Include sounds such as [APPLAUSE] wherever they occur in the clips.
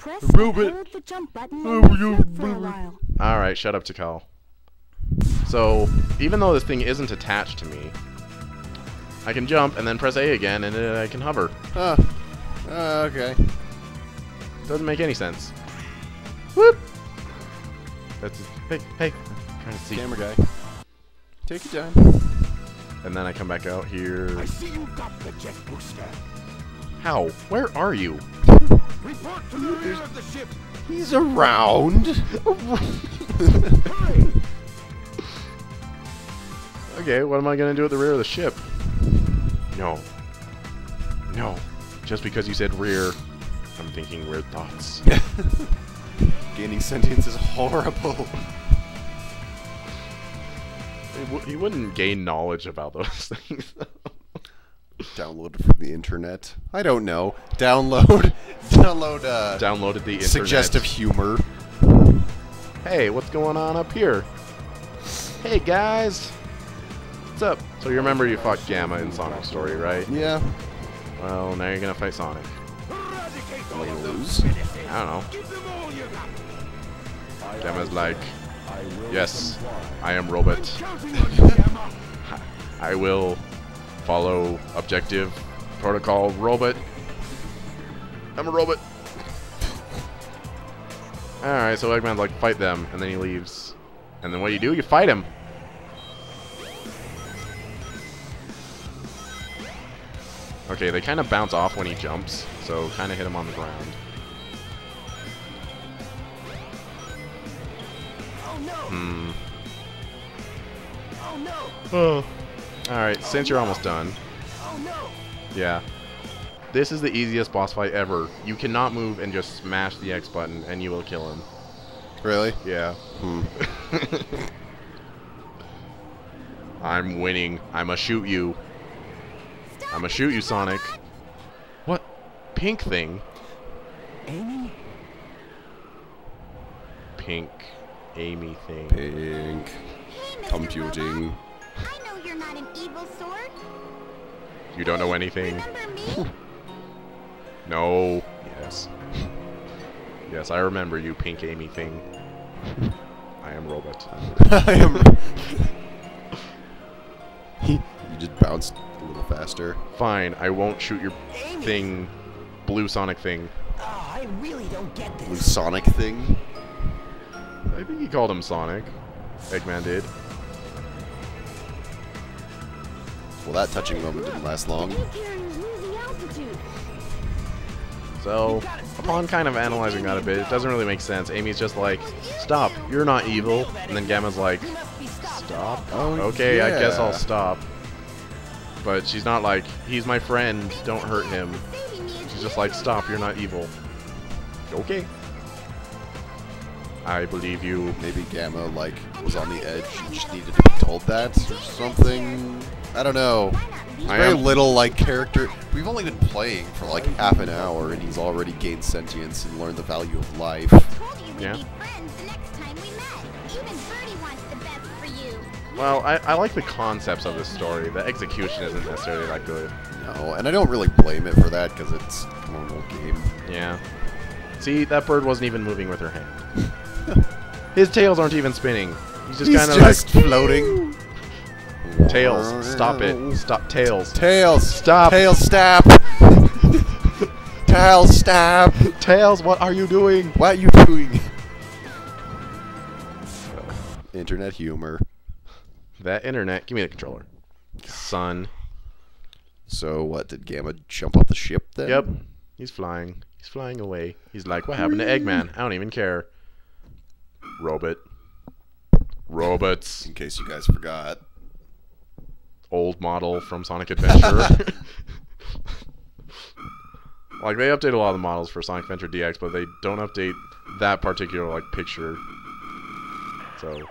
Press Robot. and hold the jump button Oh, and for a while. Alright, shut up, Tikal. So, even though this thing isn't attached to me, I can jump and then press A again and uh, I can hover. Huh. Uh, okay. Doesn't make any sense. Whoop! That's hey, hey, I'm trying to see. Camera guy. Take your time. And then I come back out here. I see you got the jet booster. How? Where are you? [LAUGHS] Report to the rear of the ship. He's around. [LAUGHS] Okay, what am I gonna do at the rear of the ship? No. No. Just because you said rear, I'm thinking weird thoughts. [LAUGHS] Gaining sentience is horrible. He wouldn't gain knowledge about those things. Download from the internet. I don't know. Download. [LAUGHS] Download. Uh, Downloaded the internet. suggestive humor. Hey, what's going on up here? Hey guys, what's up? So you remember you fought Gamma in Sonic Story, right? Yeah. Well, now you're gonna fight Sonic. Eradicate all you of those lose? menaces. I don't know. Give them all you got. Gamma's like, yes, I am robot. Counting on you, [LAUGHS] Gamma. I will follow objective protocol robot. I'm a robot. Alright, so Eggman's like, fight them, and then he leaves. And then what do you do? You fight him. Okay, they kind of bounce off when he jumps, so kind of hit him on the ground. Oh no! Hmm. Oh no! Oh. Alright, since you're almost done, Oh no! Yeah. This is the easiest boss fight ever. You cannot move and just smash the X button and you will kill him. Really? Yeah. Hmm. [LAUGHS] I'm winning. I'ma shoot you. I'ma shoot you, Sonic. What? Pink thing? Amy? Pink Amy thing. Pink. Hey, Mr. Computing. You don't know anything? Remember me? No. Yes. [LAUGHS] Yes, I remember you, Pink Amy thing. [LAUGHS] I am robot. [LAUGHS] I am. you just bounced a little faster. Fine, I won't shoot your Amy! thing, blue Sonic thing. Oh, I really don't get this. Blue. Sonic thing. I think he called him Sonic. Eggman did. Well, that touching moment didn't last long. The Egg Carrier's losing altitude. So, upon kind of analyzing that a bit, it doesn't really make sense. Amy's just like, stop, you're not evil. And then Gamma's like, You must be stopped. stop? Oh, okay, I guess I'll stop. But she's not like, he's my friend, don't hurt him. Saving me is She's just like, stop, you're not evil. Okay. I believe you. Maybe Gamma, like, was on the edge and just needed to be told that or something. I don't know. Why not I Very am- little, like, character. We've only been playing for, like, half an hour, and he's already gained sentience and learned the value of life. told you we'd Yeah. be friends the next time we met. Even Birdie wants the best for you. Well, I, I like the concepts of the story. The execution isn't necessarily that good. No, and I don't really blame it for that, because it's a normal game. Yeah. See, that bird wasn't even moving with her hand. [LAUGHS] His tails aren't even spinning. He's just kind of like floating. [LAUGHS] tails. Stop it. Stop tails. Tails. Stop. Tails, stop. [LAUGHS] Tails, stop. Tails, what are you doing? What are you doing? [LAUGHS] Internet humor. That internet. Give me the controller. Son. So what? Did Gamma jump off the ship then? Yep. He's flying. He's flying away. He's like, what happened to Eggman? I don't even care. Robot. Robots. In case you guys forgot. Old model from Sonic Adventure. [LAUGHS] like they update a lot of the models for Sonic Adventure DX, but they don't update that particular like picture. So,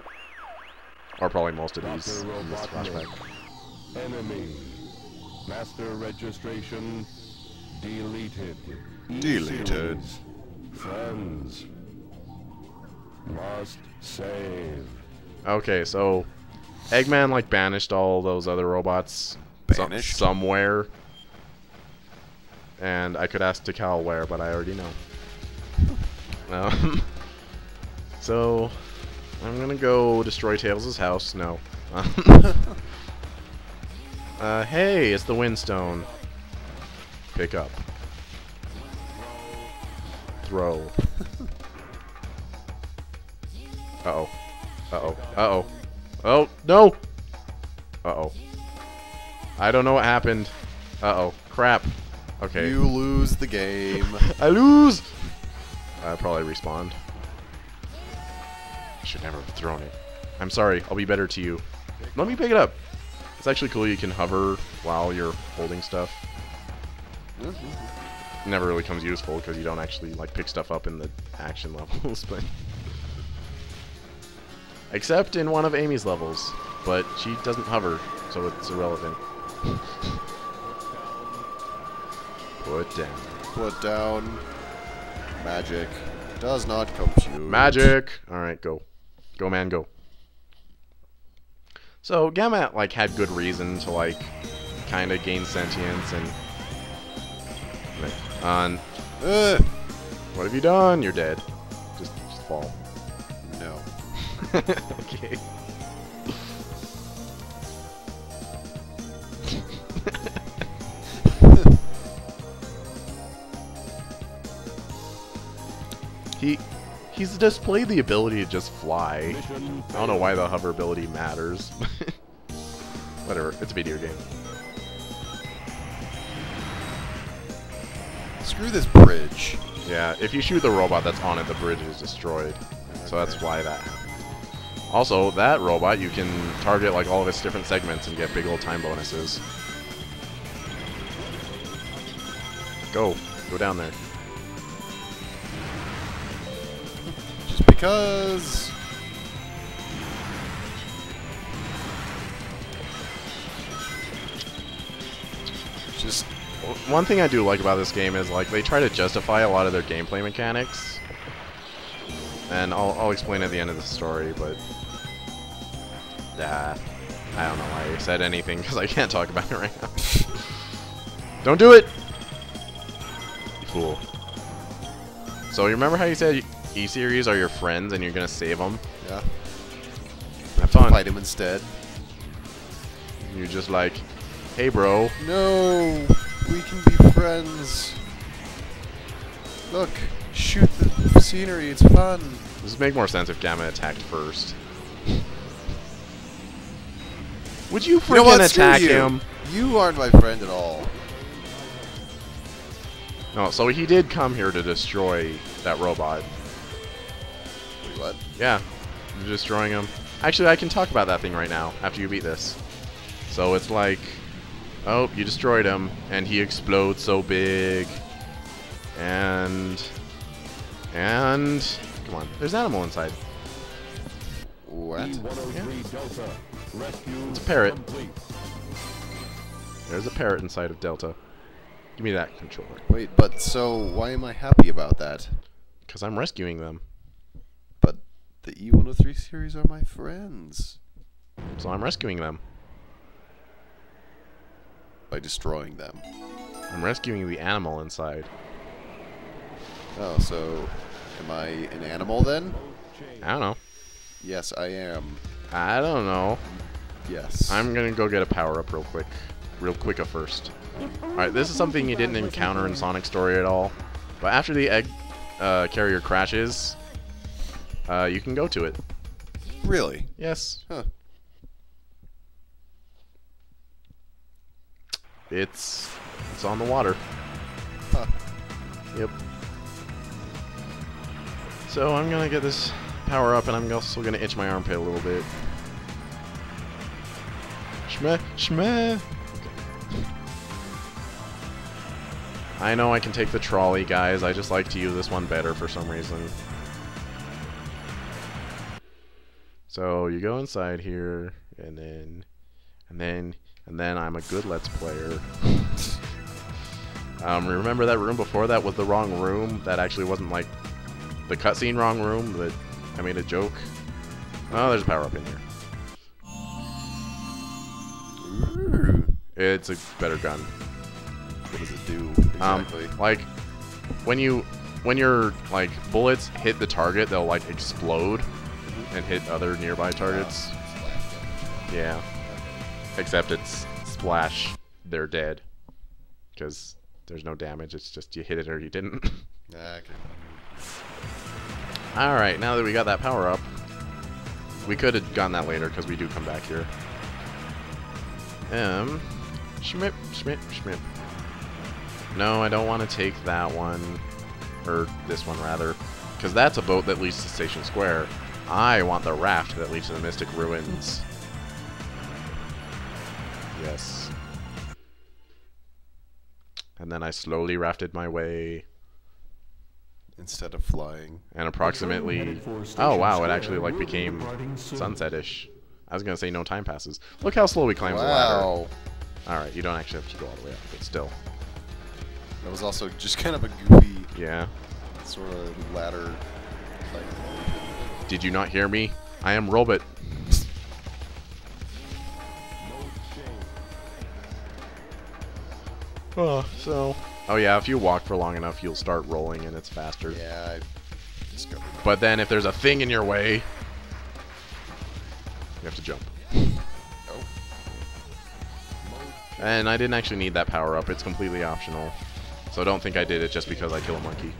or probably most of these in this flashback. Enemy. Master registration deleted. Deleted. E-series. Friends. Must save. Okay, so Eggman like banished all those other robots so- somewhere, and I could ask Tikal where, but I already know. [LAUGHS] Um, [LAUGHS] so, I'm gonna go destroy Tails' house. No. [LAUGHS] uh, hey, it's the Windstone. Pick up. Throw. Uh-oh. Uh-oh. Uh-oh. Oh, no! Uh-oh. I don't know what happened. Uh-oh. Crap. Okay. You lose the game. [LAUGHS] I lose! I probably respawned. I should never have thrown it. I'm sorry. I'll be better to you. Let me pick it up. It's actually cool you can hover while you're holding stuff. Mm-hmm. Never really comes useful because you don't actually like pick stuff up in the action [LAUGHS] levels, but except in one of Amy's levels, but she doesn't hover, so it's irrelevant. [LAUGHS] Put down. Put down. Magic. Does not compute. Magic. All right, go, go, man, go. So Gamma like had good reason to like kind of gain sentience and. On. Ugh. What have you done? You're dead. Just, just fall. No. okay. [LAUGHS] he he's displayed the ability to just fly. I don't know why the hover ability matters. [LAUGHS] Whatever, it's a video game. Screw this bridge. Yeah, if you shoot the robot that's on it, the bridge is destroyed. So that's why that happened. Also, that robot, you can target like all of its different segments and get big old time bonuses. Go. Go down there. Just because. Just One thing I do like about this game is like they try to justify a lot of their gameplay mechanics. And I'll, I'll explain at the end of the story, but... Uh, I don't know why I said anything, because I can't talk about it right now. [LAUGHS] don't do it! You fool. So you remember how you said E-Series are your friends and you're gonna save them? yeah. Have fun. Fight him instead. You're just like, hey bro, No, we can be friends. Look, shoot the scenery. It's fun. This would make more sense if Gamma attacked first. Would you You know what? freaking Screw attack you. him? You aren't my friend at all. No, so he did come here to destroy that robot. Wait, what? Yeah, you're destroying him. Actually, I can talk about that thing right now after you beat this. So it's like, oh, you destroyed him, and he explodes so big, and and come on, there's animal inside. What? E-103 Delta. Rescue It's a parrot. complete. There's a parrot inside of Delta. Give me that controller, Wait, but so why am I happy about that? because I'm rescuing them. But the E103 series are my friends. So I'm rescuing them. By destroying them. I'm rescuing the animal inside. Oh, so am I an animal then? I don't know. Yes, I am. I don't know. Yes. I'm gonna go get a power up real quick. Real quick first. Alright, this is something you didn't encounter in Sonic Story at all. But after the egg uh, carrier crashes, uh, you can go to it. Really? Yes. Huh. It's it's on the water. Huh. Yep. So I'm gonna get this power up, and I'm also gonna itch my armpit a little bit. Shmeh, shmeh. I know I can take the trolley, guys. I just like to use this one better for some reason. So you go inside here, and then, and then, and then I'm a good Let's Player. [LAUGHS] um, remember that room before that was the wrong room? That actually wasn't like the cutscene wrong room. but I made a joke. Oh, there's a power up in here. It's a better gun. What does it do Um, exactly? like when you when your like bullets hit the target, they'll like explode and hit other nearby targets. Yeah. Except it's splash, they're dead. Because there's no damage, it's just you hit it or you didn't. [LAUGHS] Okay. Alright, now that we got that power up, we could have gotten that later because we do come back here. Um, Schmip, Schmip, Schmip. No, I don't want to take that one, or this one rather, because that's a boat that leads to Station Square. I want the raft that leads to the Mystic Ruins. Yes. And then I slowly rafted my way, Instead of flying. and approximately... Oh wow, it actually like became sunset-ish. I was gonna say no time passes. Look how slow he climbs the ladder. Wow. Alright, you don't actually have to go all the way up, but still. That was also just kind of a goofy Yeah. sort of ladder. Like, Did you not hear me? I am Robot. Oh, so. Oh yeah, if you walk for long enough, you'll start rolling and it's faster. yeah, I discovered. But then if there's a thing in your way, you have to jump. And I didn't actually need that power up. It's completely optional. So don't think I did it just because I kill a monkey.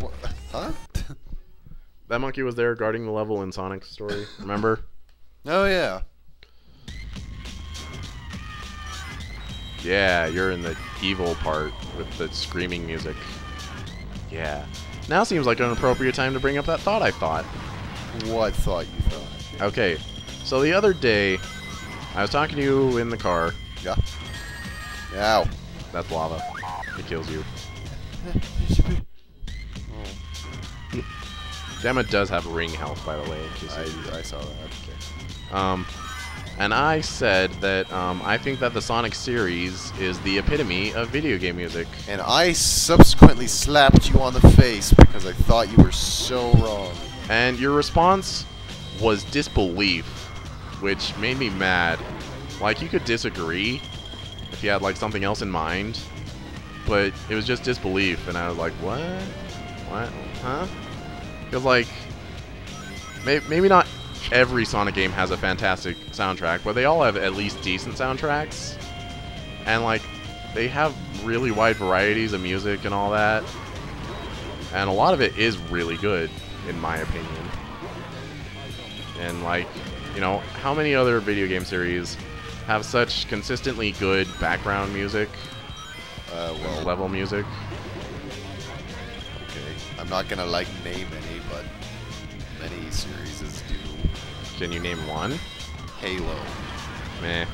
what? Huh? [LAUGHS] That monkey was there guarding the level in Sonic's story. Remember? [LAUGHS] oh yeah. Yeah, you're in the evil part with the screaming music. Yeah. Now seems like an appropriate time to bring up that thought I thought. What thought you thought? Okay, so the other day, I was talking to you in the car. Ow. That's lava. It kills you. [LAUGHS] Gamma does have ring health, by the way. In case you- I, I saw that. Um, and I said that um, I think that the Sonic series is the epitome of video game music. And I subsequently slapped you on the face because I thought you were so wrong. And your response was disbelief, which made me mad. Like, you could disagree if you had, like, something else in mind, but it was just disbelief, and I was like, what? What? Huh? Because, like, may maybe not every Sonic game has a fantastic soundtrack, but they all have at least decent soundtracks. And, like, they have really wide varieties of music and all that. And a lot of it is really good, in my opinion. And, like, you know, how many other video game series have such consistently good background music, Uh, well, level music? okay. I'm not gonna like name any, but many series do. Can you name one? Halo. Meh.